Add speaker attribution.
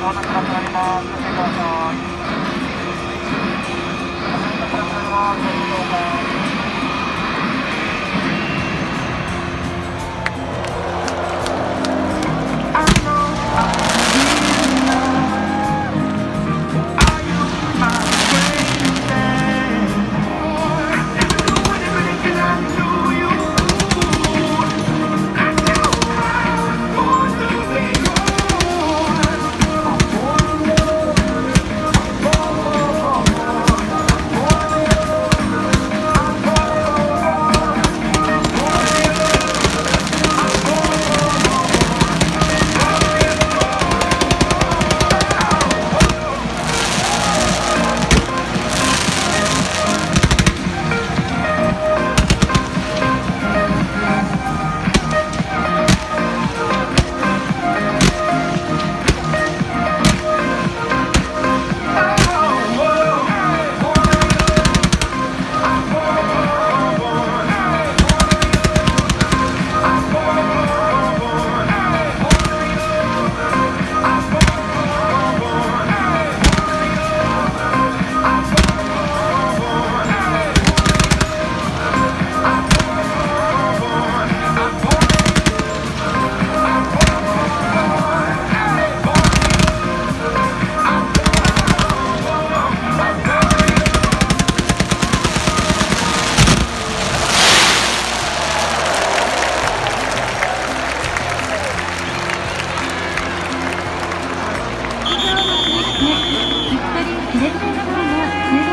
Speaker 1: 到着がなります。ご注意ください。
Speaker 2: 以上をもちまして、ヒストリーヒレブレの方が通